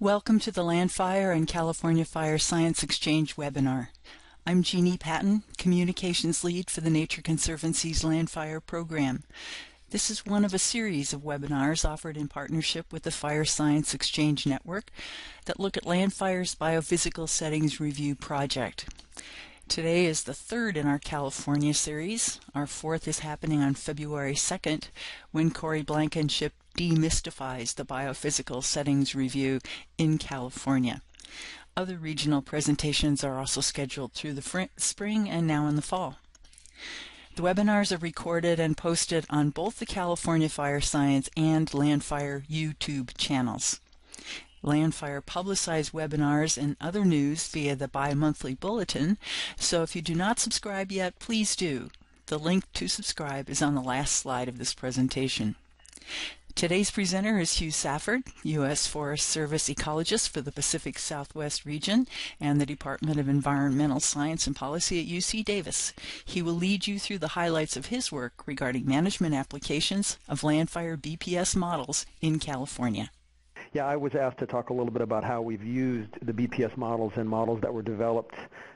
Welcome to the Landfire and California Fire Science Exchange webinar. I'm Jeannie Patton, Communications Lead for the Nature Conservancy's Landfire program. This is one of a series of webinars offered in partnership with the Fire Science Exchange Network that look at Landfire's Biophysical Settings Review project. Today is the third in our California series. Our fourth is happening on February 2nd when Kori Blankenship demystifies the biophysical settings review in California. Other regional presentations are also scheduled through the spring and now in the fall. The webinars are recorded and posted on both the California Fire Science and Landfire YouTube channels. Landfire publicize webinars and other news via the bi-monthly bulletin, so if you do not subscribe yet, please do. The link to subscribe is on the last slide of this presentation. Today's presenter is Hugh Safford, U.S. Forest Service ecologist for the Pacific Southwest region and the Department of Environmental Science and Policy at UC Davis. He will lead you through the highlights of his work regarding management applications of landfire BPS models in California. Yeah, I was asked to talk a little bit about how we've used the BPS models and models that were developed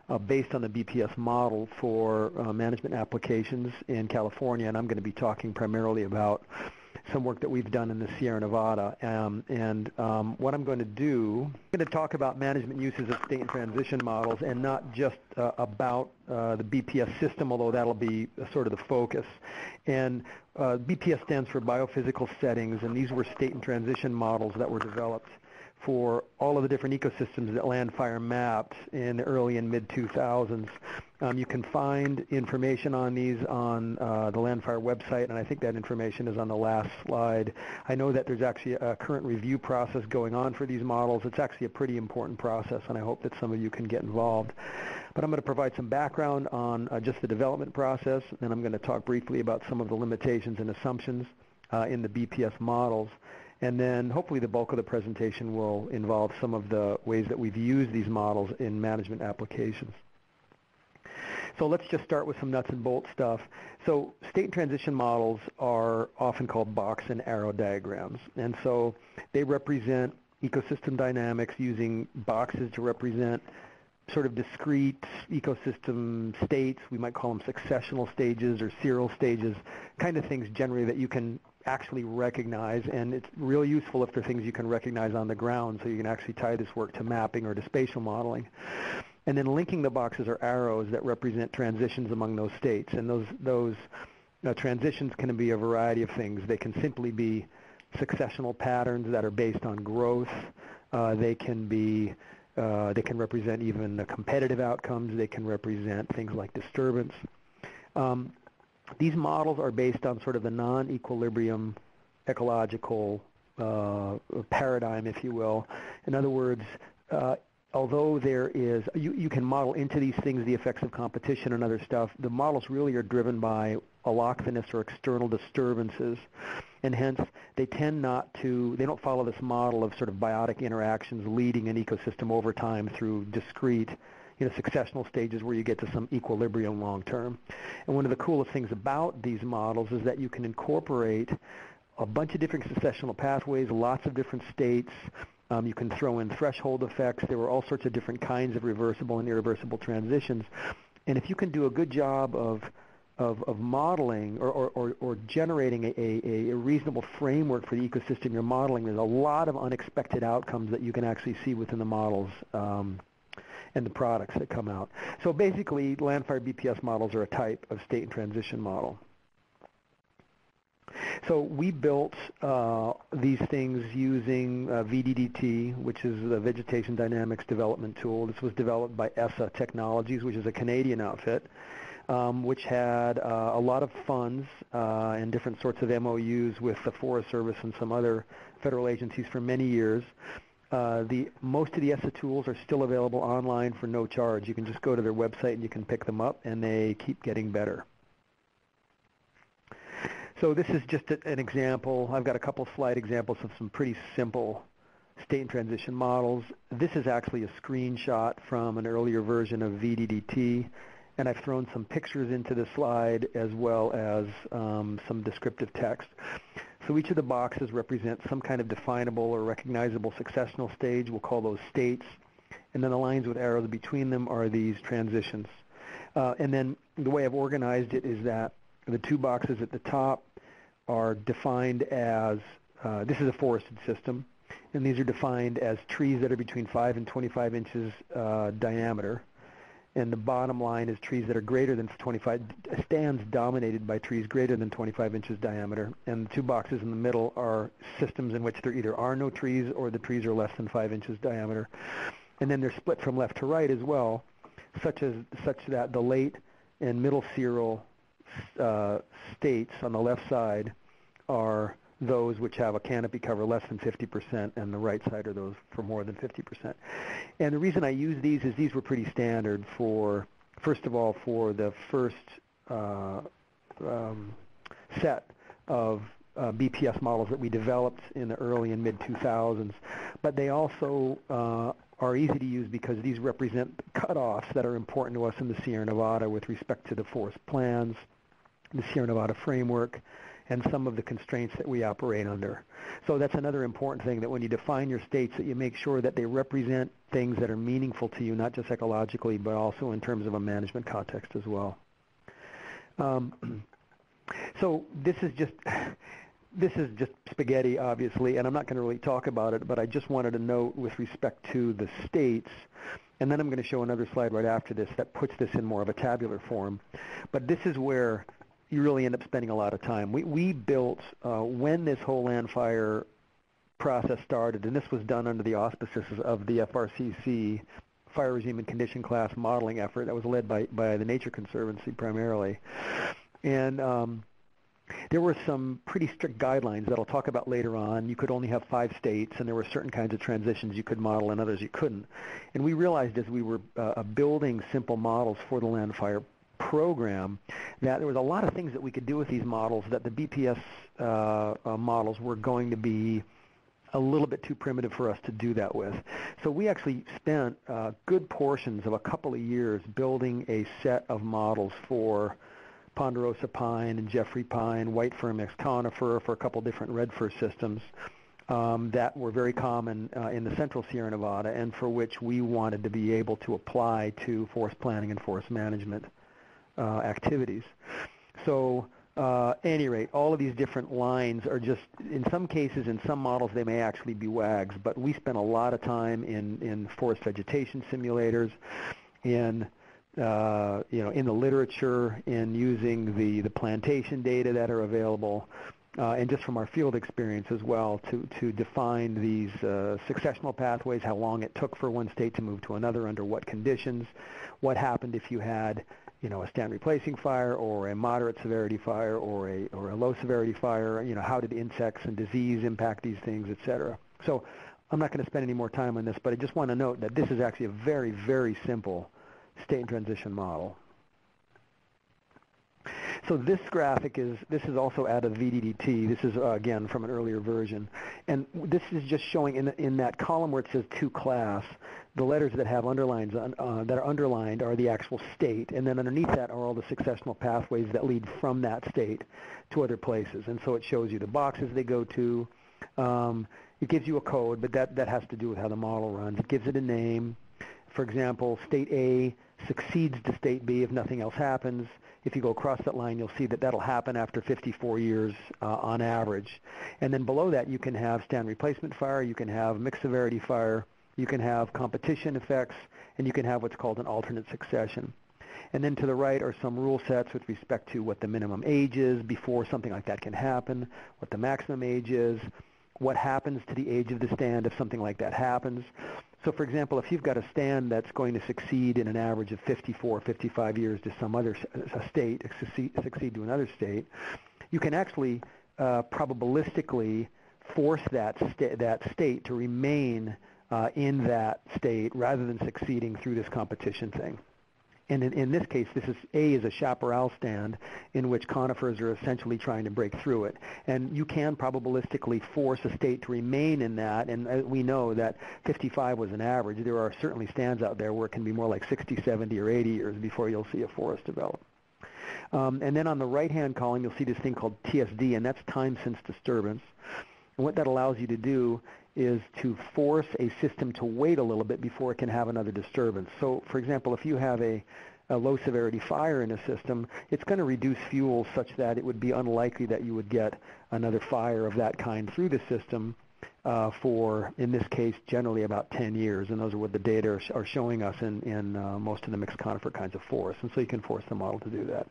uh, based on the BPS model for uh, management applications in California, and I'm going to be talking primarily about some work that we've done in the Sierra Nevada. Um, and um, what I'm going to do, I'm going to talk about management uses of state and transition models and not just uh, about uh, the BPS system, although that'll be sort of the focus. And uh, BPS stands for biophysical settings, and these were state and transition models that were developed for all of the different ecosystems that Landfire mapped in the early and mid-2000s. Um, you can find information on these on uh, the Landfire website, and I think that information is on the last slide. I know that there's actually a current review process going on for these models. It's actually a pretty important process, and I hope that some of you can get involved. But I'm going to provide some background on uh, just the development process, and I'm going to talk briefly about some of the limitations and assumptions uh, in the BPS models. And then hopefully the bulk of the presentation will involve some of the ways that we've used these models in management applications. So let's just start with some nuts and bolts stuff. So state transition models are often called box and arrow diagrams. And so they represent ecosystem dynamics using boxes to represent sort of discrete ecosystem states. We might call them successional stages or seral stages, kind of things generally that you can actually recognize, and it's real useful if they're things you can recognize on the ground, so you can actually tie this work to mapping or to spatial modeling. And then linking the boxes are arrows that represent transitions among those states, and those those uh, transitions can be a variety of things. They can simply be successional patterns that are based on growth. Uh, they can be uh, they can represent even the competitive outcomes. They can represent things like disturbance. Um, these models are based on sort of the non-equilibrium ecological uh, paradigm, if you will. In other words, uh, although there is, you, you can model into these things the effects of competition and other stuff, the models really are driven by allochthonous or external disturbances. And hence, they tend not to, they don't follow this model of sort of biotic interactions leading an ecosystem over time through discrete you know, successional stages where you get to some equilibrium long term. And one of the coolest things about these models is that you can incorporate a bunch of different successional pathways, lots of different states. Um, you can throw in threshold effects. There were all sorts of different kinds of reversible and irreversible transitions. And if you can do a good job of of, of modeling or, or, or, or generating a, a, a, reasonable framework for the ecosystem you're modeling, there's a lot of unexpected outcomes that you can actually see within the models um, and the products that come out. So basically, Landfire BPS models are a type of state and transition model. So we built uh, these things using uh, VDDT, which is the Vegetation Dynamics Development Tool. This was developed by ESSA Technologies, which is a Canadian outfit, um, which had uh, a lot of funds uh, and different sorts of MOUs with the Forest Service and some other federal agencies for many years. Uh, the most of the ESSA tools are still available online for no charge. You can just go to their website and you can pick them up, and they keep getting better. So this is just a, an example. I've got a couple slide examples of some pretty simple state and transition models. This is actually a screenshot from an earlier version of VDDT, and I've thrown some pictures into the slide as well as um, some descriptive text. So each of the boxes represents some kind of definable or recognizable successional stage. We'll call those states. And then the lines with arrows between them are these transitions. Uh, and then the way I've organized it is that the two boxes at the top are defined as, uh, this is a forested system, and these are defined as trees that are between 5 and 25 inches uh, diameter. And the bottom line is trees that are greater than 25, stands dominated by trees greater than 25 inches diameter. And the two boxes in the middle are systems in which there either are no trees or the trees are less than 5 inches diameter. And then they're split from left to right as well, such as such that the late and middle seral uh, states on the left side are those which have a canopy cover less than 50%, and the right side are those for more than 50%. And the reason I use these is these were pretty standard for, first of all, for the first uh, um, set of uh, BPS models that we developed in the early and mid 2000s, but they also uh, are easy to use because these represent cutoffs that are important to us in the Sierra Nevada with respect to the forest plans, the Sierra Nevada framework, and some of the constraints that we operate under. So that's another important thing that when you define your states that you make sure that they represent things that are meaningful to you, not just ecologically, but also in terms of a management context as well. Um, so this is just this is just spaghetti, obviously, and I'm not going to really talk about it, but I just wanted to note with respect to the states, and then I'm going to show another slide right after this that puts this in more of a tabular form. But this is where you really end up spending a lot of time. We, we built, uh, when this whole Landfire process started, and this was done under the auspices of the FRCC fire regime and condition class modeling effort that was led by, by the Nature Conservancy primarily. And um, there were some pretty strict guidelines that I'll talk about later on. You could only have five states, and there were certain kinds of transitions you could model and others you couldn't. And we realized as we were uh, building simple models for the Landfire program that there was a lot of things that we could do with these models that the BPS uh, uh, models were going to be a little bit too primitive for us to do that with. So we actually spent uh, good portions of a couple of years building a set of models for ponderosa pine and Jeffrey pine, white fir mixed conifer for a couple different red fir systems um, that were very common uh, in the central Sierra Nevada and for which we wanted to be able to apply to forest planning and forest management activities. So uh, any rate, all of these different lines are just, in some cases, in some models, they may actually be WAGs, but we spent a lot of time in, in forest vegetation simulators, in uh, you know, in the literature, in using the, the plantation data that are available, uh, and just from our field experience as well to, to define these uh, successional pathways, how long it took for one state to move to another under what conditions, what happened if you had you know, a stand replacing fire or a moderate severity fire or a, or a low severity fire, you know, how did insects and disease impact these things, et cetera. So I'm not going to spend any more time on this, but I just want to note that this is actually a very, very simple state and transition model. So this graphic is, this is also out of VDDT. This is, uh, again, from an earlier version. And this is just showing in, in that column where it says to class, the letters that have underlines, uh, that are underlined are the actual state. And then underneath that are all the successional pathways that lead from that state to other places. And so it shows you the boxes they go to. Um, it gives you a code, but that, that has to do with how the model runs. It gives it a name. For example, state A succeeds to state B if nothing else happens. If you go across that line, you'll see that that'll happen after 54 years uh, on average. And then below that, you can have stand replacement fire, you can have mixed severity fire, you can have competition effects, and you can have what's called an alternate succession. And then to the right are some rule sets with respect to what the minimum age is before something like that can happen, what the maximum age is, what happens to the age of the stand if something like that happens. So for example, if you've got a stand that's going to succeed in an average of 54, 55 years to some other state, succeed, succeed to another state, you can actually uh, probabilistically force that, sta- that state to remain uh, in that state rather than succeeding through this competition thing. And in, in, this case, this is A is a chaparral stand in which conifers are essentially trying to break through it. And you can probabilistically force a state to remain in that. And uh, we know that 55 was an average. There are certainly stands out there where it can be more like 60, 70, or 80 years before you'll see a forest develop. Um, and then on the right-hand column, you'll see this thing called TSD, and that's time since disturbance. And what that allows you to do is to force a system to wait a little bit before it can have another disturbance. So, for example, if you have a, a low severity fire in a system, it's going to reduce fuel such that it would be unlikely that you would get another fire of that kind through the system uh, for, in this case, generally about 10 years. And those are what the data are, sh- are showing us in, in uh, most of the mixed conifer kinds of forests. And so you can force the model to do that.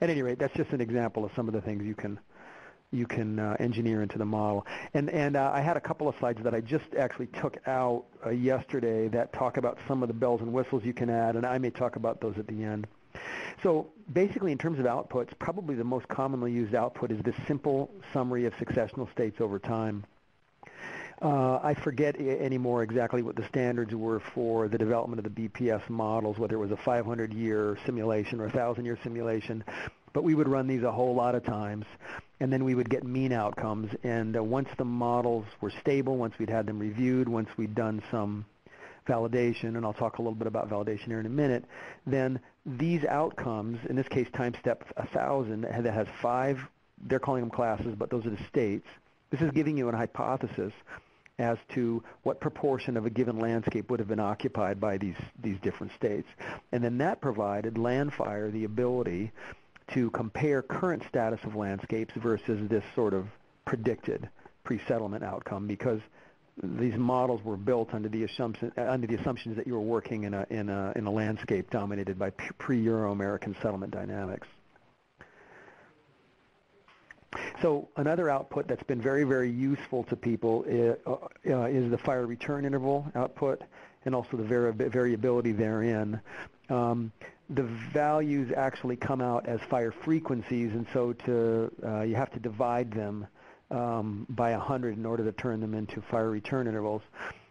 At any rate, that's just an example of some of the things you can you can uh, engineer into the model. And, and uh, I had a couple of slides that I just actually took out uh, yesterday that talk about some of the bells and whistles you can add, and I may talk about those at the end. So basically, in terms of outputs, probably the most commonly used output is this simple summary of successional states over time. Uh, I forget anymore exactly what the standards were for the development of the BPS models, whether it was a 500-year simulation or a 1,000-year simulation, but we would run these a whole lot of times, and then we would get mean outcomes. And uh, once the models were stable, once we'd had them reviewed, once we'd done some validation, and I'll talk a little bit about validation here in a minute, then these outcomes, in this case time step 1000, that has five, they're calling them classes, but those are the states. This is giving you a hypothesis as to what proportion of a given landscape would have been occupied by these, these different states. And then that provided Landfire the ability to compare current status of landscapes versus this sort of predicted pre-settlement outcome because these models were built under the assumption under the assumptions that you were working in a in a in a landscape dominated by pre-Euro-American settlement dynamics. So another output that's been very very useful to people is, uh, uh, is the fire return interval output and also the vari variability therein. Um, the values actually come out as fire frequencies, and so to uh, you have to divide them um, by 100 in order to turn them into fire return intervals.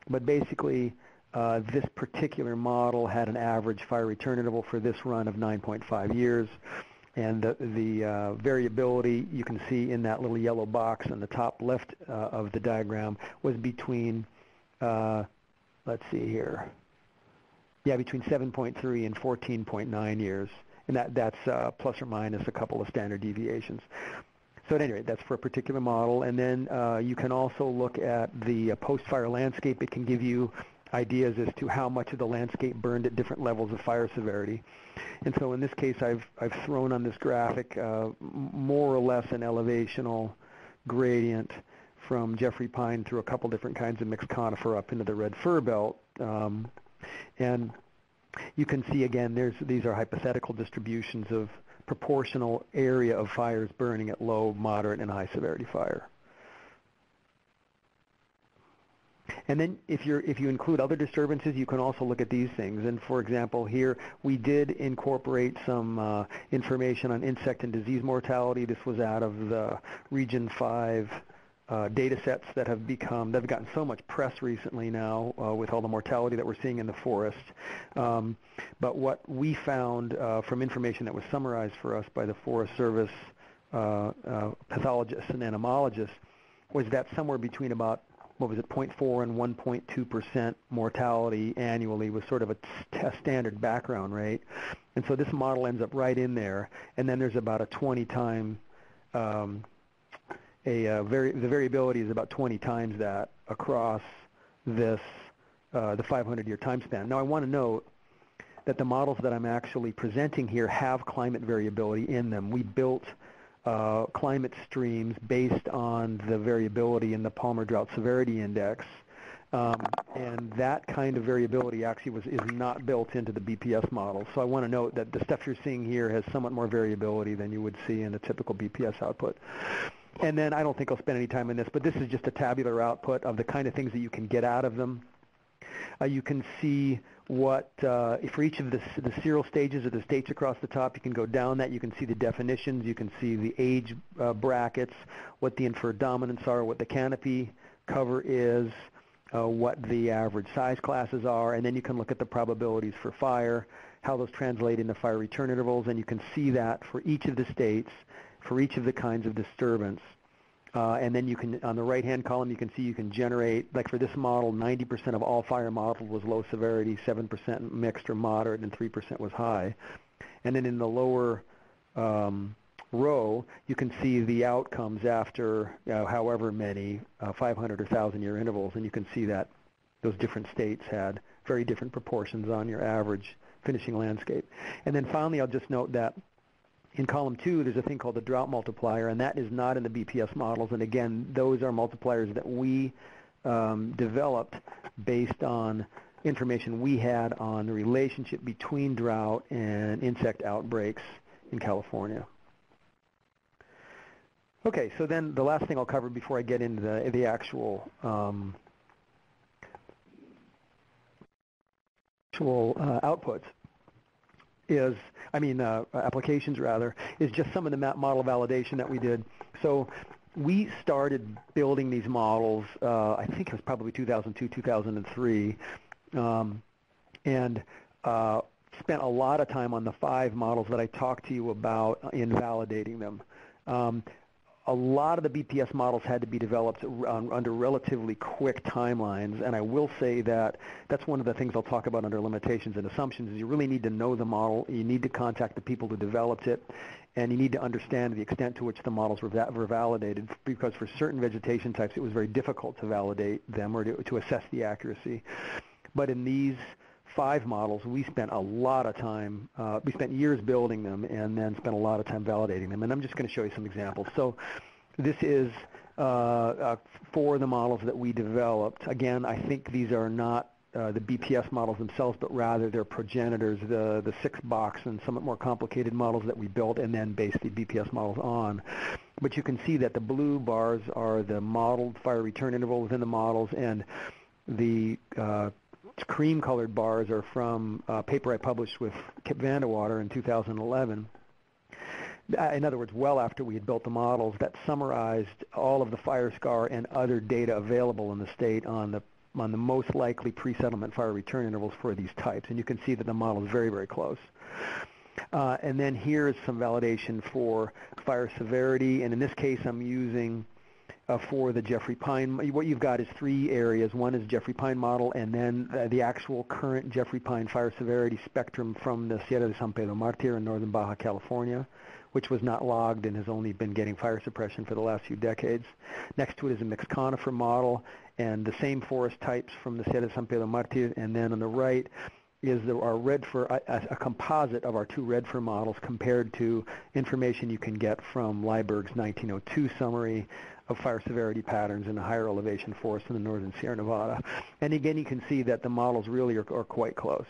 But basically, uh, this particular model had an average fire return interval for this run of 9.5 years. And the, the uh, variability you can see in that little yellow box on the top left uh, of the diagram was between, uh, let's see here, yeah, between 7.3 and 14.9 years, and that, that's uh, plus or minus a couple of standard deviations. So at any rate, that's for a particular model. And then uh, you can also look at the uh, post-fire landscape. It can give you ideas as to how much of the landscape burned at different levels of fire severity. And so in this case, I've, I've thrown on this graphic uh, more or less an elevational gradient from Jeffrey Pine through a couple different kinds of mixed conifer up into the red fir belt. Um, and you can see again, there's, these are hypothetical distributions of proportional area of fires burning at low, moderate, and high severity fire. And then if, you're, if you include other disturbances, you can also look at these things. And for example, here we did incorporate some uh, information on insect and disease mortality. This was out of the Region 5 uh, data sets that have become, that have gotten so much press recently now uh, with all the mortality that we're seeing in the forest. Um, but what we found uh, from information that was summarized for us by the Forest Service uh, uh, pathologists and entomologists was that somewhere between about what was it, 0.4 and 1.2 percent mortality annually was sort of a, standard background rate, and so this model ends up right in there. And then there's about a 20 time um, a uh, the variability is about 20 times that across this uh, the 500-year time span. Now I want to note that the models that I'm actually presenting here have climate variability in them. We built uh, climate streams based on the variability in the Palmer Drought Severity Index. Um, and that kind of variability actually was, is not built into the BPS model. So I want to note that the stuff you're seeing here has somewhat more variability than you would see in a typical BPS output. And then I don't think I'll spend any time on this, but this is just a tabular output of the kind of things that you can get out of them. Uh, you can see what, uh, for each of the, the seral stages or the states across the top, you can go down that. You can see the definitions. You can see the age uh, brackets, what the inferred dominants are, what the canopy cover is, uh, what the average size classes are, and then you can look at the probabilities for fire, how those translate into fire return intervals, and you can see that for each of the states for each of the kinds of disturbance. Uh, and then you can, on the right-hand column, you can see you can generate, like for this model, 90% of all fire models was low severity, 7% mixed or moderate, and 3% was high. And then in the lower um, row, you can see the outcomes after uh, however many uh, 500 or 1,000 year intervals, and you can see that those different states had very different proportions on your average finishing landscape. And then finally, I'll just note that in column two, there's a thing called the drought multiplier, and that is not in the BPS models. And again, those are multipliers that we um, developed based on information we had on the relationship between drought and insect outbreaks in California. Okay, so then the last thing I'll cover before I get into the, the actual um, actual uh, outputs is, I mean, uh, applications rather, is just some of the model validation that we did. So we started building these models, uh, I think it was probably 2002, 2003, um, and uh, spent a lot of time on the five models that I talked to you about in validating them. Um, a lot of the BPS models had to be developed uh, under relatively quick timelines, and I will say that that's one of the things I'll talk about under limitations and assumptions is you really need to know the model, you need to contact the people who developed it, and you need to understand the extent to which the models were, were validated because for certain vegetation types it was very difficult to validate them or to, to assess the accuracy. But in these five models, we spent a lot of time, uh, we spent years building them and then spent a lot of time validating them. And I'm just going to show you some examples. So this is uh, uh, for the models that we developed. Again, I think these are not uh, the BPS models themselves, but rather their progenitors, the, the six box and somewhat more complicated models that we built and then based the BPS models on. But you can see that the blue bars are the modeled fire return interval within the models and the uh, cream-colored bars are from a paper I published with Kip Van de Water in 2011. Uh, in other words, well after we had built the models that summarized all of the fire scar and other data available in the state on the on the most likely pre-settlement fire return intervals for these types. And you can see that the model is very, very close. Uh, and then here is some validation for fire severity. And in this case, I'm using uh, for the Jeffrey Pine. What you've got is three areas. One is Jeffrey Pine model, and then uh, the actual current Jeffrey Pine fire severity spectrum from the Sierra de San Pedro Martir in northern Baja California, which was not logged and has only been getting fire suppression for the last few decades. Next to it is a mixed conifer model, and the same forest types from the Sierra de San Pedro Martir, and then on the right is the, our red fir, a, a, composite of our two red fir models compared to information you can get from Leiberg's 1902 summary of fire severity patterns in the higher elevation forests in the northern Sierra Nevada. And again, you can see that the models really are, are quite close.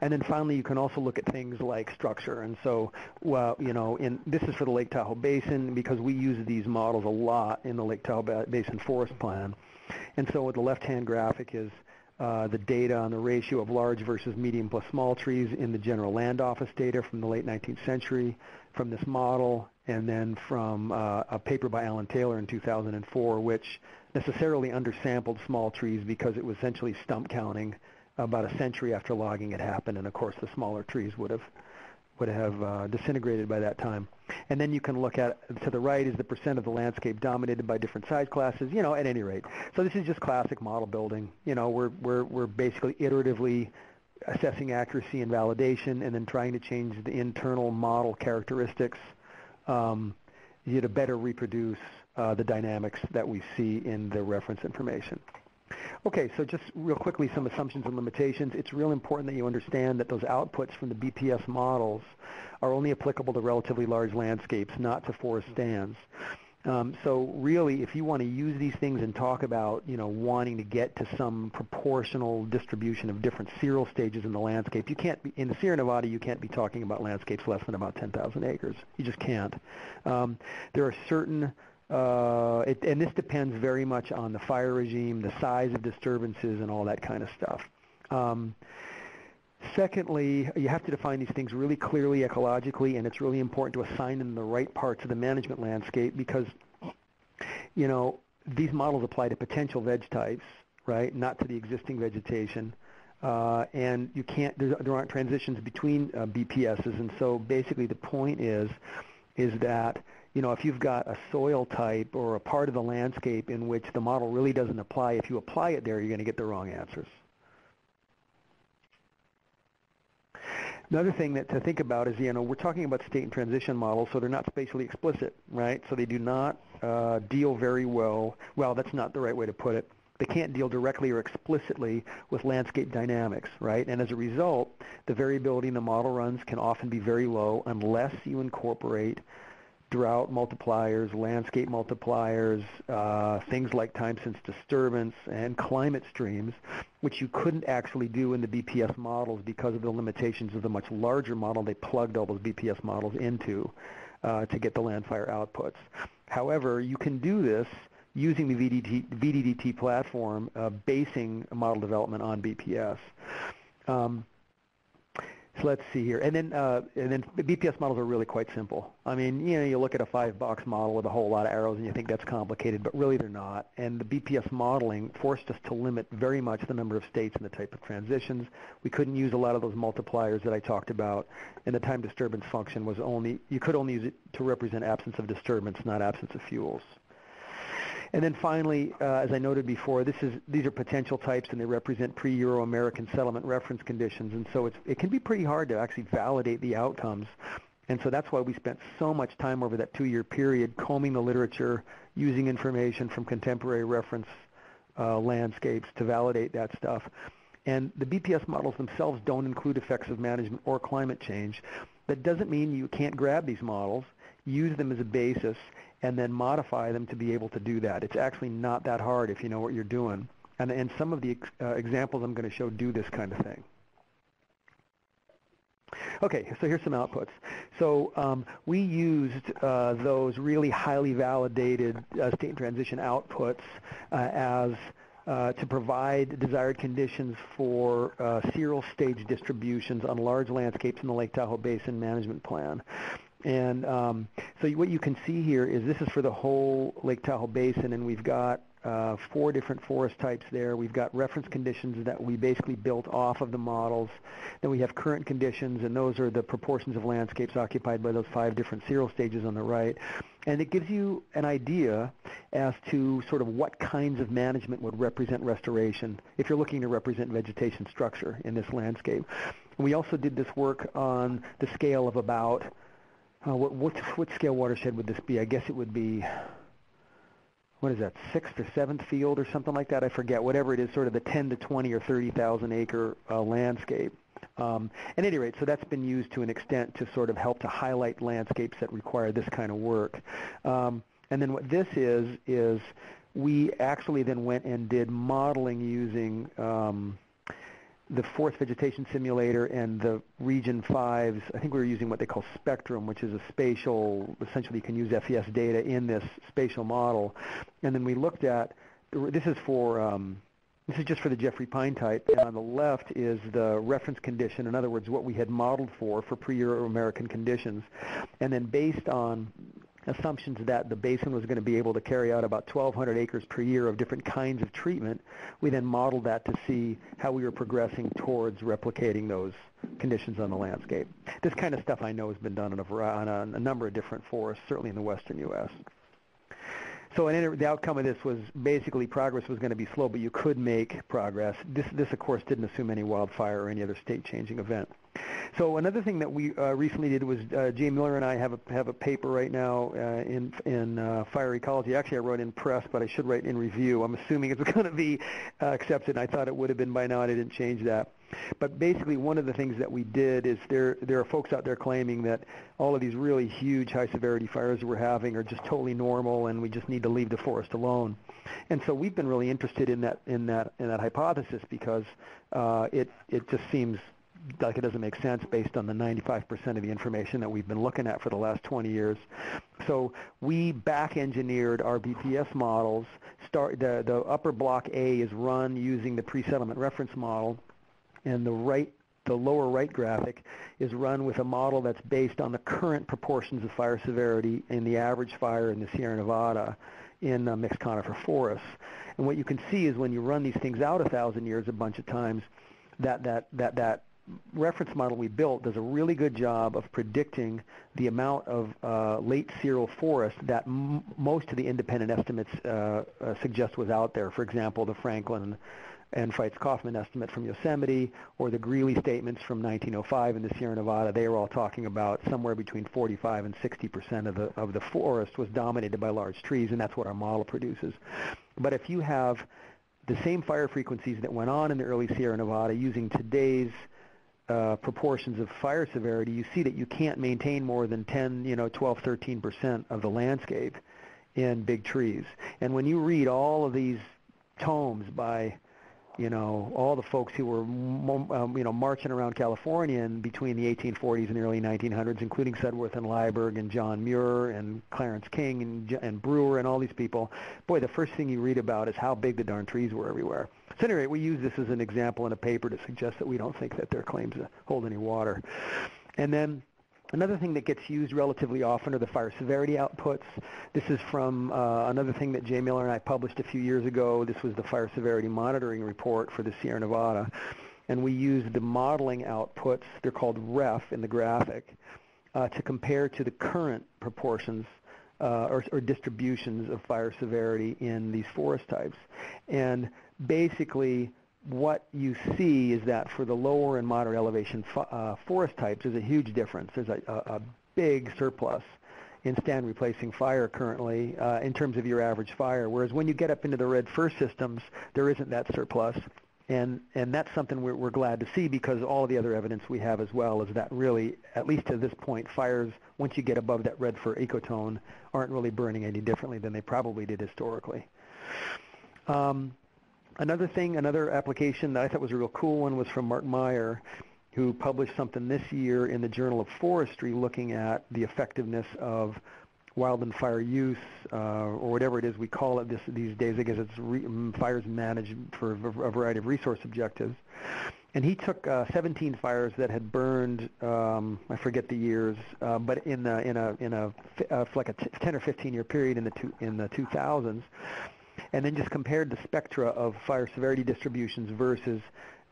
And then finally, you can also look at things like structure. And so, well, you know, in, this is for the Lake Tahoe Basin because we use these models a lot in the Lake Tahoe Basin Forest Plan. And so what the left-hand graphic is uh, the data on the ratio of large versus medium plus small trees in the General Land Office data from the late 19th century from this model, and then from uh, a paper by Alan Taylor in 2004, which necessarily undersampled small trees because it was essentially stump counting about a century after logging had happened, and of course the smaller trees would have would have uh, disintegrated by that time. And then you can look at to the right is the percent of the landscape dominated by different size classes. You know, at any rate. So this is just classic model building. You know, we're we're we're basically iteratively assessing accuracy and validation, and then trying to change the internal model characteristics um, you to better reproduce uh, the dynamics that we see in the reference information. Okay, so just real quickly some assumptions and limitations. It's real important that you understand that those outputs from the BPS models are only applicable to relatively large landscapes, not to forest stands. Um, so really, if you want to use these things and talk about, you know, wanting to get to some proportional distribution of different seral stages in the landscape, you can't be, in the Sierra Nevada, you can't be talking about landscapes less than about 10,000 acres. You just can't. Um, there are certain uh, it, and this depends very much on the fire regime, the size of disturbances, and all that kind of stuff. Um, secondly, you have to define these things really clearly ecologically, and it's really important to assign them the right parts of the management landscape because, you know, these models apply to potential veg types, right, not to the existing vegetation. Uh, and you can't, there, aren't transitions between uh, BPSs, and so basically the point is, is that you know, if you've got a soil type or a part of the landscape in which the model really doesn't apply, if you apply it there, you're going to get the wrong answers. Another thing that to think about is, you know, we're talking about state and transition models, so they're not spatially explicit, right? So they do not uh, deal very well. Well, that's not the right way to put it. They can't deal directly or explicitly with landscape dynamics, right? And as a result, the variability in the model runs can often be very low unless you incorporate drought multipliers, landscape multipliers, uh, things like time since disturbance and climate streams, which you couldn't actually do in the BPS models because of the limitations of the much larger model they plugged all those BPS models into uh, to get the landfire outputs. However, you can do this using the VDT, VDDT platform, uh, basing model development on BPS. Um, so let's see here. And then, uh, and then BPS models are really quite simple. I mean, you know, you look at a five-box model with a whole lot of arrows and you think that's complicated, but really they're not. And the BPS modeling forced us to limit very much the number of states and the type of transitions. We couldn't use a lot of those multipliers that I talked about, and the time disturbance function was only, you could only use it to represent absence of disturbance, not absence of fuels. And then finally, uh, as I noted before, this is, these are potential types and they represent pre-Euro-American settlement reference conditions. And so it can be pretty hard to actually validate the outcomes. And so that's why we spent so much time over that two-year period combing the literature, using information from contemporary reference uh, landscapes to validate that stuff. And the BPS models themselves don't include effects of management or climate change. That doesn't mean you can't grab these models, use them as a basis, and then modify them to be able to do that. It's actually not that hard if you know what you're doing. And, and some of the uh, examples I'm going to show do this kind of thing. Okay, so here's some outputs. So um, we used uh, those really highly validated uh, state transition outputs uh, as uh, to provide desired conditions for uh, seral stage distributions on large landscapes in the Lake Tahoe Basin Management Plan. And um, so what you can see here is this is for the whole Lake Tahoe Basin, and we've got uh, four different forest types there. We've got reference conditions that we basically built off of the models. Then we have current conditions, and those are the proportions of landscapes occupied by those five different seral stages on the right. And it gives you an idea as to sort of what kinds of management would represent restoration if you're looking to represent vegetation structure in this landscape. we also did this work on the scale of about uh, what, what, what scale watershed would this be? I guess it would be, what is that, sixth or seventh field or something like that? I forget. Whatever it is, sort of the 10 to 20 or 30,000 acre uh, landscape. Um, at any rate, so that's been used to an extent to sort of help to highlight landscapes that require this kind of work. Um, and then what this is, is we actually then went and did modeling using um, the forest vegetation simulator and the region 5s, I think we were using what they call Spectrum, which is a spatial, essentially you can use FVS data in this spatial model. And then we looked at, this is for, um, this is just for the Jeffrey Pine type, and on the left is the reference condition, in other words, what we had modeled for, for pre-Euro-American conditions. And then based on assumptions that the basin was going to be able to carry out about 1,200 acres per year of different kinds of treatment, we then modeled that to see how we were progressing towards replicating those conditions on the landscape. This kind of stuff I know has been done on a, on a, a number of different forests, certainly in the western U.S. So the outcome of this was basically progress was going to be slow, but you could make progress. This, this of course, didn't assume any wildfire or any other state-changing event. So another thing that we uh, recently did was uh, Jay Miller and I have a have a paper right now uh, in in uh, fire ecology. Actually, I wrote in press, but I should write in review. I'm assuming it's going to be uh, accepted. And I thought it would have been by now, and I didn't change that. But basically, one of the things that we did is there there are folks out there claiming that all of these really huge high severity fires we're having are just totally normal, and we just need to leave the forest alone. And so we've been really interested in that in that in that hypothesis because uh, it it just seems like it doesn't make sense based on the 95% of the information that we've been looking at for the last 20 years. So we back engineered our BPS models. Start the, the upper block A is run using the pre-settlement reference model, and the right the lower right graphic is run with a model that's based on the current proportions of fire severity in the average fire in the Sierra Nevada in uh, mixed conifer forests. And what you can see is when you run these things out a thousand years a bunch of times, that that that that reference model we built does a really good job of predicting the amount of uh, late seral forest that most of the independent estimates uh, uh, suggest was out there. For example, the Franklin and Fites-Kaufman estimate from Yosemite, or the Greeley statements from 1905 in the Sierra Nevada, they were all talking about somewhere between 45 and 60 percent of the of the forest was dominated by large trees, and that's what our model produces. But if you have the same fire frequencies that went on in the early Sierra Nevada using today's uh, proportions of fire severity, you see that you can't maintain more than 10, you know, 12, 13 percent of the landscape in big trees. And when you read all of these tomes by you know, all the folks who were, um, you know, marching around California in between the 1840s and the early 1900s, including Sudworth and Leiberg and John Muir and Clarence King and, and Brewer and all these people. Boy, the first thing you read about is how big the darn trees were everywhere. So anyway, we use this as an example in a paper to suggest that we don't think that their claims hold any water. And then Another thing that gets used relatively often are the fire severity outputs. This is from uh, another thing that Jay Miller and I published a few years ago. This was the fire severity monitoring report for the Sierra Nevada. And we used the modeling outputs, they're called REF in the graphic, uh, to compare to the current proportions uh, or, or, distributions of fire severity in these forest types. And basically, what you see is that for the lower and moderate elevation uh, forest types, there's a huge difference. There's a, a, a big surplus in stand replacing fire currently uh, in terms of your average fire. Whereas when you get up into the red fir systems, there isn't that surplus. And, and that's something we're, we're glad to see because all the other evidence we have as well is that really, at least to this point, fires, once you get above that red fir ecotone, aren't really burning any differently than they probably did historically. Um, Another thing, another application that I thought was a real cool one was from Marc Meyer, who published something this year in the Journal of Forestry looking at the effectiveness of wildland fire use, uh, or whatever it is we call it this, these days. I guess it's re- mm, fires managed for a variety of resource objectives. And he took uh, 17 fires that had burned, um, I forget the years, uh, but in, the, in a in a uh, like a t- 10 or 15 year period in the two, in the 2000s, and then just compared the spectra of fire severity distributions versus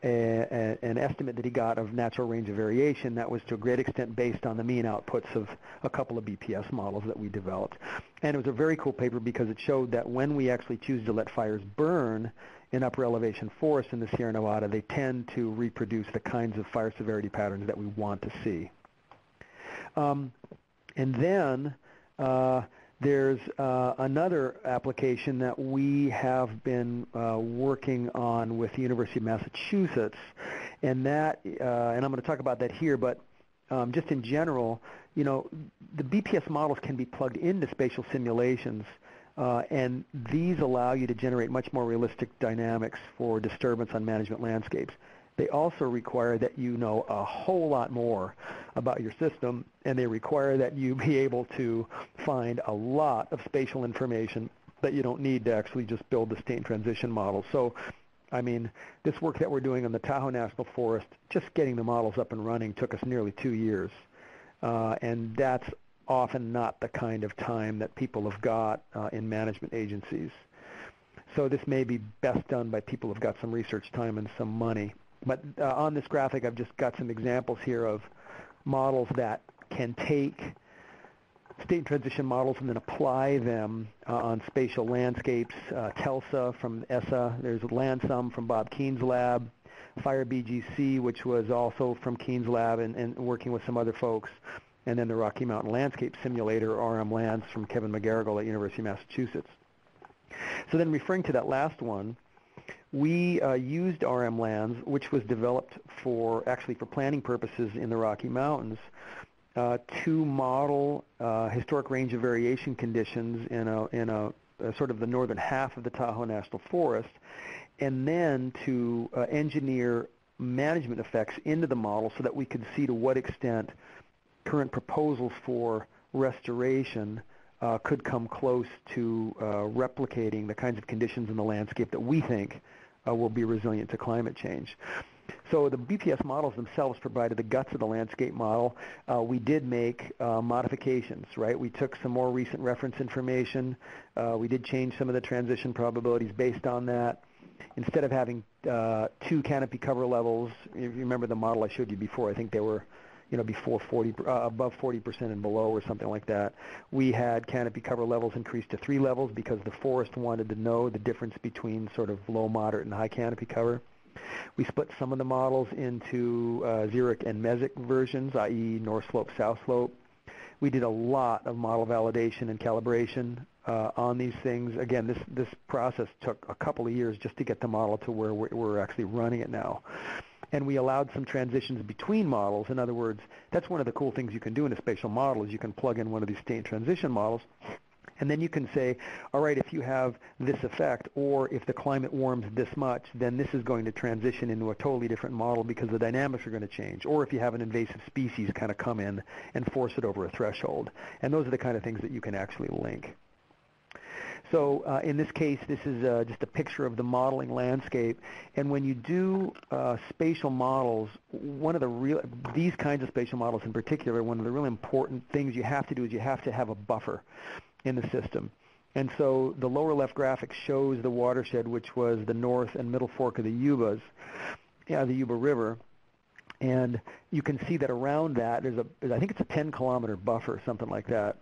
a, a, an estimate that he got of natural range of variation that was to a great extent based on the mean outputs of a couple of BPS models that we developed. And it was a very cool paper because it showed that when we actually choose to let fires burn in upper elevation forests in the Sierra Nevada, they tend to reproduce the kinds of fire severity patterns that we want to see. Um, and then uh, there's uh, another application that we have been uh, working on with the University of Massachusetts, and that, uh, and I'm going to talk about that here, but um, just in general, you know, the BPS models can be plugged into spatial simulations, uh, and these allow you to generate much more realistic dynamics for disturbance on management landscapes. They also require that you know a whole lot more about your system, and they require that you be able to find a lot of spatial information that you don't need to actually just build the state and transition model. So, I mean, this work that we're doing on the Tahoe National Forest, just getting the models up and running took us nearly two years. Uh, and that's often not the kind of time that people have got uh, in management agencies. So this may be best done by people who've got some research time and some money. But uh, on this graphic, I've just got some examples here of models that can take state transition models and then apply them uh, on spatial landscapes. Uh, TELSA from ESSA. There's LANDSUM from Bob Keane's lab. FireBGC, which was also from Keane's lab and, and working with some other folks. And then the Rocky Mountain Landscape Simulator, RM Lands, from Kevin McGarigal at University of Massachusetts. So then referring to that last one, we uh, used RM lands, which was developed for actually for planning purposes in the Rocky Mountains, uh, to model uh, historic range of variation conditions in a in a, a, sort of the northern half of the Tahoe National Forest, and then to uh, engineer management effects into the model so that we could see to what extent current proposals for restoration uh, could come close to uh, replicating the kinds of conditions in the landscape that we think uh, will be resilient to climate change. So the BPS models themselves provided the guts of the landscape model. Uh, we did make uh, modifications, right? We took some more recent reference information. Uh, we did change some of the transition probabilities based on that. Instead of having uh, two canopy cover levels, if you remember the model I showed you before, I think they were you know, before 40, uh, above 40% and below or something like that. We had canopy cover levels increased to three levels because the forest wanted to know the difference between sort of low, moderate, and high canopy cover. We split some of the models into uh, xeric and mesic versions, i.e. north slope, south slope. We did a lot of model validation and calibration uh, on these things. Again, this, this process took a couple of years just to get the model to where we're, we're actually running it now and we allowed some transitions between models. In other words, that's one of the cool things you can do in a spatial model is you can plug in one of these state transition models and then you can say, all right, if you have this effect, or if the climate warms this much, then this is going to transition into a totally different model because the dynamics are going to change. Or if you have an invasive species kind of come in and force it over a threshold. And those are the kind of things that you can actually link. So uh, in this case, this is uh, just a picture of the modeling landscape. And when you do uh, spatial models, one of the real, these kinds of spatial models in particular, one of the really important things you have to do is you have to have a buffer in the system. And so the lower left graphic shows the watershed, which was the north and middle fork of the Yubas, yeah, the Yuba River. And you can see that around that, there's a, I think it's a 10 kilometer buffer, something like that.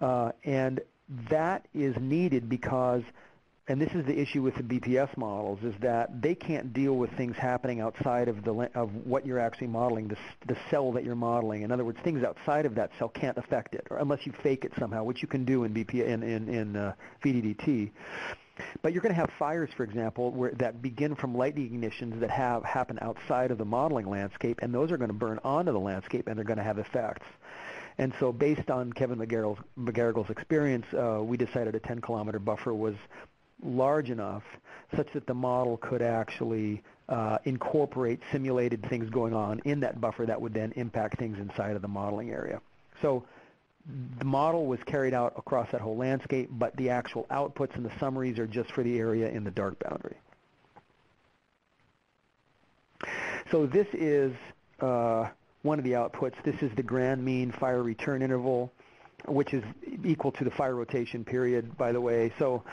Uh, and that is needed because and this is the issue with the BPS models, is that they can't deal with things happening outside of the of what you're actually modeling, the, the cell that you're modeling. In other words, things outside of that cell can't affect it, or unless you fake it somehow, which you can do in BP in in, in uh, VDDT. But you're going to have fires, for example, where, that begin from lightning ignitions that have happen outside of the modeling landscape, and those are going to burn onto the landscape, and they're going to have effects. And so based on Kevin McGarigal's experience, uh, we decided a 10-kilometer buffer was large enough such that the model could actually uh, incorporate simulated things going on in that buffer that would then impact things inside of the modeling area. So the model was carried out across that whole landscape, but the actual outputs and the summaries are just for the area in the dark boundary. So this is uh, one of the outputs. This is the grand mean fire return interval, which is equal to the fire rotation period, by the way. So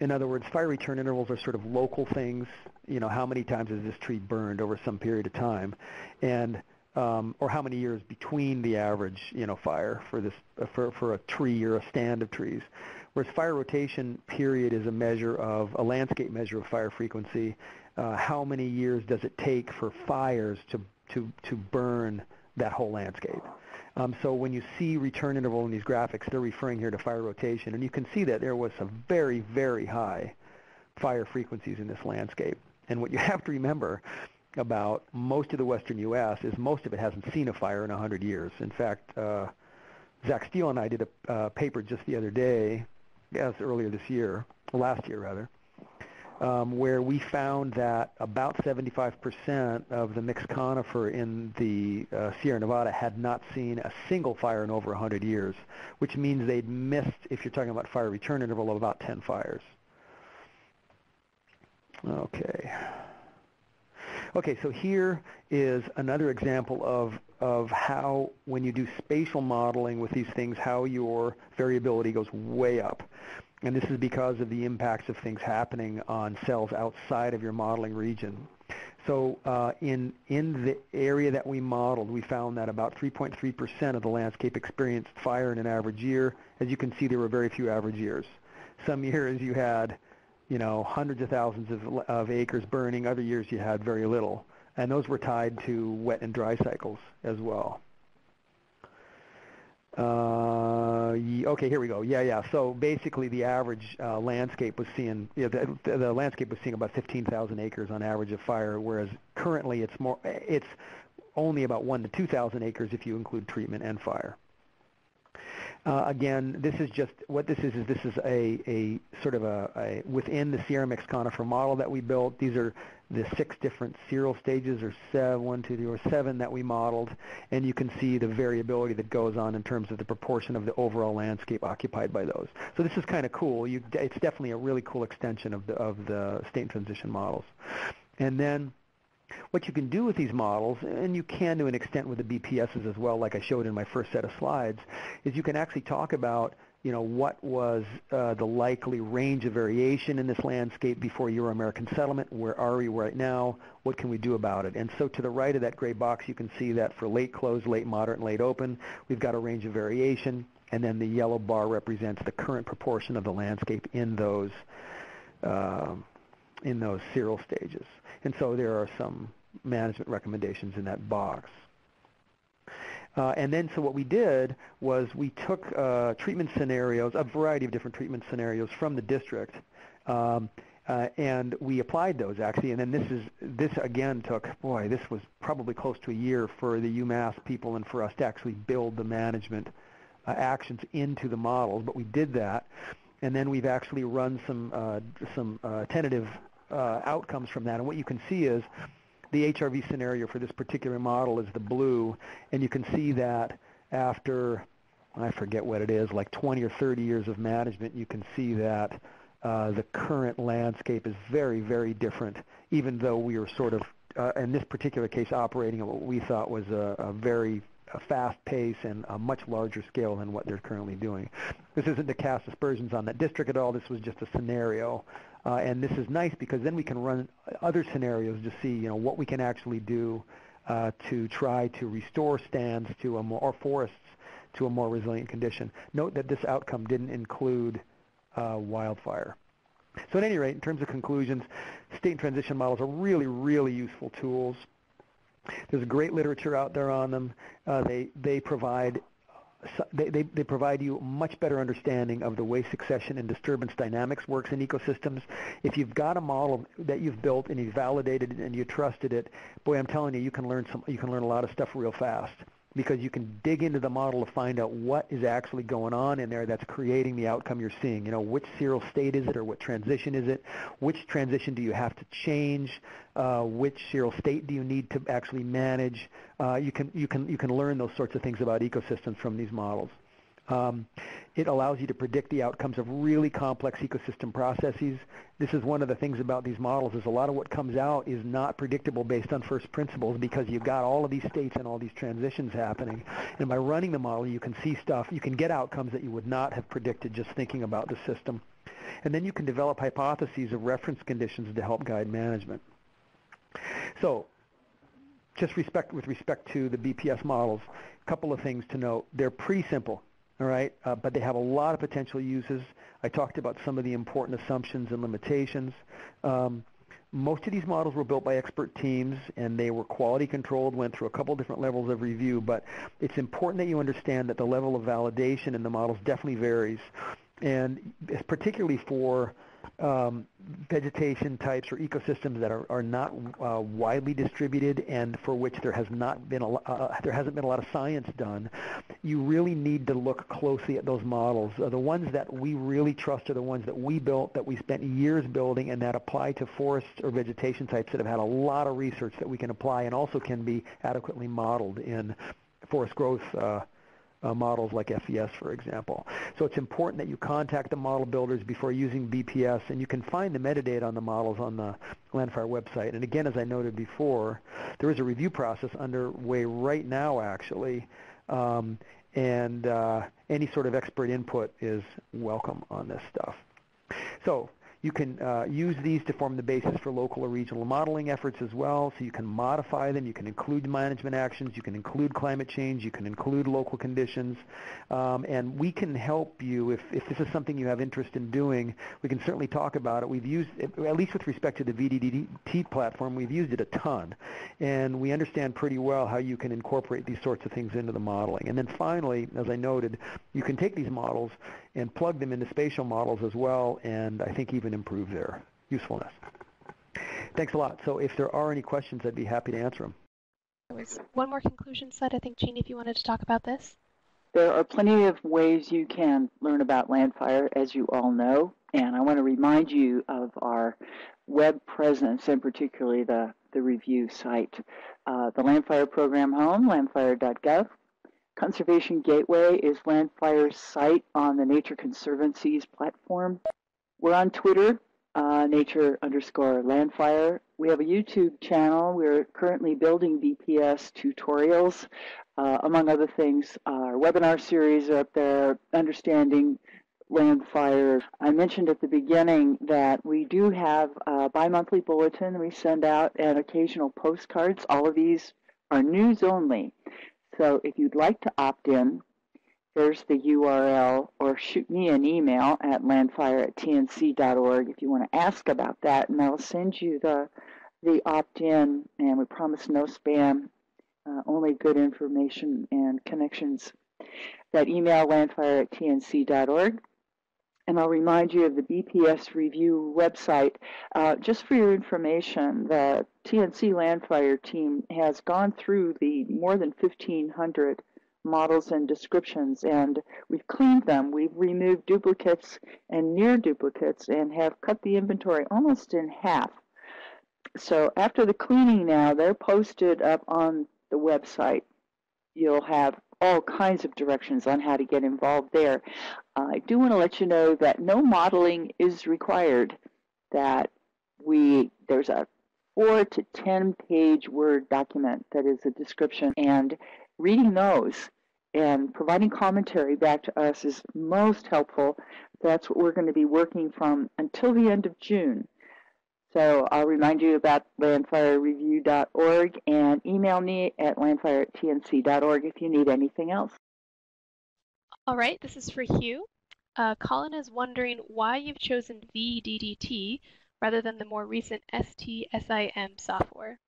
in other words, fire return intervals are sort of local things. You know, how many times has this tree burned over some period of time? And um, or how many years between the average, you know, fire for this for for a tree or a stand of trees. Whereas fire rotation period is a measure of a landscape measure of fire frequency. Uh, how many years does it take for fires to to, to burn that whole landscape. Um, so when you see return interval in these graphics, they're referring here to fire rotation. And you can see that there was some very, very high fire frequencies in this landscape. And what you have to remember about most of the western U.S. is most of it hasn't seen a fire in 100 years. In fact, uh, Zach Steel and I did a uh, paper just the other day, yes, earlier this year, last year rather, um, where we found that about 75% of the mixed conifer in the uh, Sierra Nevada had not seen a single fire in over 100 years, which means they'd missed, if you're talking about fire return interval, of about 10 fires. Okay. Okay, so here is another example of, of how, when you do spatial modeling with these things, how your variability goes way up. And this is because of the impacts of things happening on cells outside of your modeling region. So uh, in, in the area that we modeled, we found that about 3.3% of the landscape experienced fire in an average year. As you can see, there were very few average years. Some years you had, you know, hundreds of thousands of, of acres burning. Other years you had very little. And those were tied to wet and dry cycles as well. Uh, okay, here we go. Yeah, yeah. So basically, the average uh, landscape was seeing you know, the, the landscape was seeing about 15,000 acres on average of fire, whereas currently it's more it's only about one to 2,000 acres if you include treatment and fire. Uh, again, this is just what this is. Is this is a, a sort of a, a within the Mixed conifer model that we built. These are the six different seral stages, or seven, one, two, three, or seven that we modeled, and you can see the variability that goes on in terms of the proportion of the overall landscape occupied by those. So this is kind of cool. You, it's definitely a really cool extension of the of the state transition models. And then what you can do with these models, and you can to an extent with the BPSs as well, like I showed in my first set of slides, is you can actually talk about you know, what was uh, the likely range of variation in this landscape before Euro-American settlement? Where are we right now? What can we do about it? And so to the right of that gray box, you can see that for late close, late moderate, and late open, we've got a range of variation. And then the yellow bar represents the current proportion of the landscape in those uh, in those seral stages. And so there are some management recommendations in that box. Uh, and then so what we did was we took uh, treatment scenarios, a variety of different treatment scenarios from the district, um, uh, and we applied those actually. And then this is this again took boy, this was probably close to a year for the UMass people and for us to actually build the management uh, actions into the models. But we did that, and then we've actually run some uh, some uh, outcomes from that. And what you can see is the HRV scenario for this particular model is the blue, and you can see that after, I forget what it is, like 20 or 30 years of management, you can see that uh, the current landscape is very, very different, even though we are sort of, uh, in this particular case, operating at what we thought was a, a very a fast pace and a much larger scale than what they're currently doing. This isn't to cast aspersions on that district at all. This was just a scenario uh, and this is nice because then we can run other scenarios to see you know, what we can actually do uh, to try to restore stands to a more, or forests to a more resilient condition. Note that this outcome didn't include uh, wildfire. So at any rate, in terms of conclusions, state and transition models are really, really useful tools. There's great literature out there on them. Uh, they, they provide they, they, they, provide you much better understanding of the way succession and disturbance dynamics works in ecosystems. If you've got a model that you've built and you've validated it and you trusted it, boy, I'm telling you, you can learn some, you can learn a lot of stuff real fast because you can dig into the model to find out what is actually going on in there that's creating the outcome you're seeing. You know, which seral state is it or what transition is it? Which transition do you have to change? Uh, which seral state do you need to actually manage? Uh, you, can, you, can, you can learn those sorts of things about ecosystems from these models. Um, it allows you to predict the outcomes of really complex ecosystem processes. This is one of the things about these models is a lot of what comes out is not predictable based on first principles because you've got all of these states and all these transitions happening. And by running the model, you can see stuff, you can get outcomes that you would not have predicted just thinking about the system. And then you can develop hypotheses of reference conditions to help guide management. So just respect, with respect to the BPS models, a couple of things to note. They're pretty simple all right? Uh, but they have a lot of potential uses. I talked about some of the important assumptions and limitations. Um, most of these models were built by expert teams and they were quality controlled, went through a couple different levels of review, but it's important that you understand that the level of validation in the models definitely varies. And particularly for um, vegetation types or ecosystems that are, are not uh, widely distributed and for which there has not been a, uh, there hasn't been a lot of science done, you really need to look closely at those models. Uh, the ones that we really trust are the ones that we built, that we spent years building, and that apply to forests or vegetation types that have had a lot of research that we can apply and also can be adequately modeled in forest growth uh, models like FVS, for example. So it's important that you contact the model builders before using BPS, and you can find the metadata on the models on the Landfire website. And again, as I noted before, there is a review process underway right now, actually, um, and uh, any sort of expert input is welcome on this stuff. So you can uh, use these to form the basis for local or regional modeling efforts as well. So you can modify them. You can include management actions. You can include climate change. You can include local conditions. Um, and we can help you if, if this is something you have interest in doing. We can certainly talk about it. We've used, at least with respect to the VDDT platform, we've used it a ton. And we understand pretty well how you can incorporate these sorts of things into the modeling. And then finally, as I noted, you can take these models and plug them into spatial models as well, and I think even improve their usefulness. Thanks a lot. So if there are any questions, I'd be happy to answer them. There was one more conclusion slide, I think, Jeannie, if you wanted to talk about this. There are plenty of ways you can learn about Landfire, as you all know, and I want to remind you of our web presence, and particularly the, the review site. Uh, the Landfire program home, landfire.gov, Conservation Gateway is Landfire's site on the Nature Conservancy's platform. We're on Twitter, uh, nature underscore landfire. we have a YouTube channel. We're currently building BPS tutorials, uh, among other things. Our webinar series are up there, understanding Landfire. I mentioned at the beginning that we do have a bi-monthly bulletin we send out and occasional postcards. All of these are news only. So if you'd like to opt in, there's the URL, or shoot me an email at landfire at tnc.org if you want to ask about that, and I'll send you the the opt-in, and we promise no spam, uh, only good information and connections. That email landfire at tnc.org. And I'll remind you of the BPS review website. Uh, just for your information, the TNC Landfire team has gone through the more than 1,500 models and descriptions, and we've cleaned them. We've removed duplicates and near duplicates and have cut the inventory almost in half. So after the cleaning now, they're posted up on the website. You'll have all kinds of directions on how to get involved there. I do want to let you know that no modeling is required. That we there's a four to ten page Word document that is a description, and reading those and providing commentary back to us is most helpful. That's what we're going to be working from until the end of June. So I'll remind you about landfirereview.org and email me at landfire at tnc.org if you need anything else. All right, this is for Hugh. Uh, Colin is wondering why you've chosen VDDT rather than the more recent STSIM software.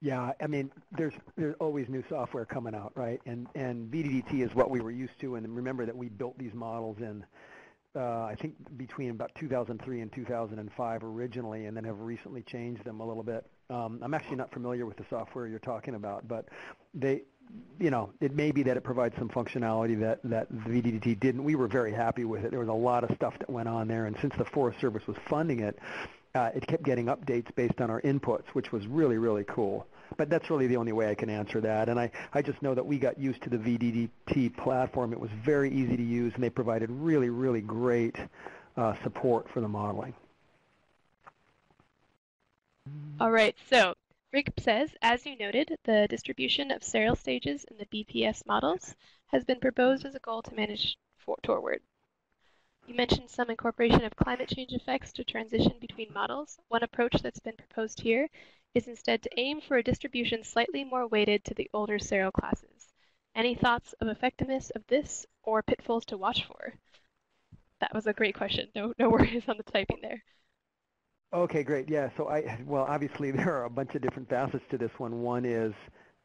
Yeah, I mean, there's there's always new software coming out, right? And and VDDT is what we were used to, and remember that we built these models in uh, I think between about 2003 and 2005 originally, and then have recently changed them a little bit. Um, I'm actually not familiar with the software you're talking about, but they, you know, it may be that it provides some functionality that that VDDT didn't. We were very happy with it. There was a lot of stuff that went on there, and since the Forest Service was funding it, uh, it kept getting updates based on our inputs, which was really really cool. But that's really the only way I can answer that. And I, I just know that we got used to the VDDT platform. It was very easy to use, and they provided really, really great uh, support for the modeling. All right, so Rick says, as you noted, the distribution of seral stages in the BPS models has been proposed as a goal to manage for, toward. You mentioned some incorporation of climate change effects to transition between models. One approach that's been proposed here is instead to aim for a distribution slightly more weighted to the older seral classes. Any thoughts of effectiveness of this or pitfalls to watch for? That was a great question. No, no worries on the typing there. Okay, great. Yeah, so I, well, obviously there are a bunch of different facets to this one. One is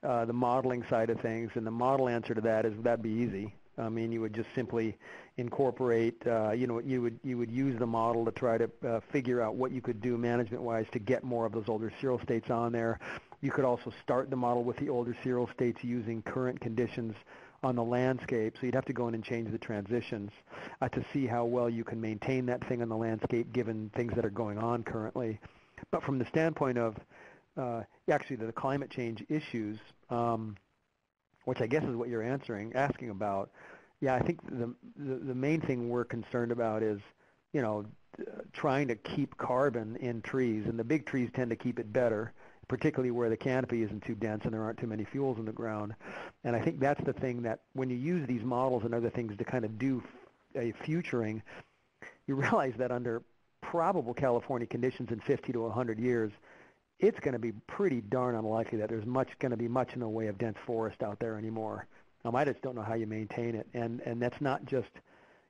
uh, the modeling side of things, and the model answer to that is that'd be easy. I mean, you would just simply incorporate, uh, you know, you would you would use the model to try to uh, figure out what you could do management-wise to get more of those older seral states on there. You could also start the model with the older seral states using current conditions on the landscape. So you'd have to go in and change the transitions uh, to see how well you can maintain that thing on the landscape given things that are going on currently. But from the standpoint of uh, actually the climate change issues, um, which I guess is what you're answering, asking about. Yeah, I think the, the, the main thing we're concerned about is, you know, trying to keep carbon in trees, and the big trees tend to keep it better, particularly where the canopy isn't too dense and there aren't too many fuels in the ground. And I think that's the thing that when you use these models and other things to kind of do a futuring, you realize that under probable California conditions in 50 to 100 years, it's going to be pretty darn unlikely that there's much going to be much in the way of dense forest out there anymore. Um, I just don't know how you maintain it, and and that's not just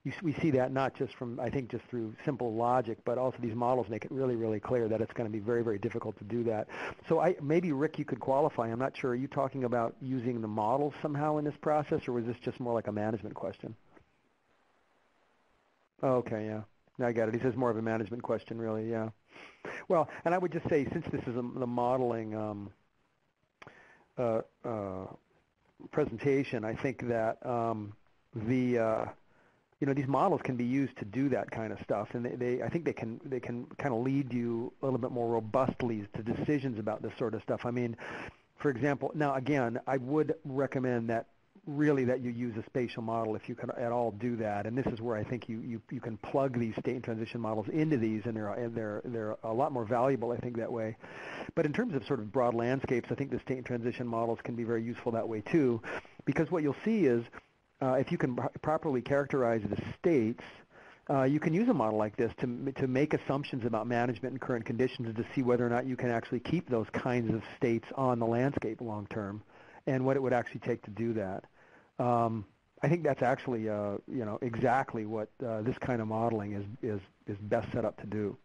you, we see that not just from I think just through simple logic, but also these models make it really really clear that it's going to be very very difficult to do that. So I maybe Rick, you could qualify. I'm not sure. Are you talking about using the models somehow in this process, or was this just more like a management question? Okay, yeah, I got it. He says more of a management question, really. Yeah. Well, and I would just say, since this is a, the modeling um, uh, uh, presentation, I think that um, the uh, you know these models can be used to do that kind of stuff, and they, they I think they can they can kind of lead you a little bit more robustly to decisions about this sort of stuff. I mean, for example, now again, I would recommend that really that you use a spatial model if you can at all do that. And this is where I think you, you, you can plug these state and transition models into these, and they're, and they're, they're a lot more valuable, I think, that way. But in terms of sort of broad landscapes, I think the state and transition models can be very useful that way too, because what you'll see is uh, if you can properly characterize the states, uh, you can use a model like this to, to make assumptions about management and current conditions and to see whether or not you can actually keep those kinds of states on the landscape long term and what it would actually take to do that. Um, I think that's actually uh, you know exactly what uh, this kind of modeling is is is best set up to do.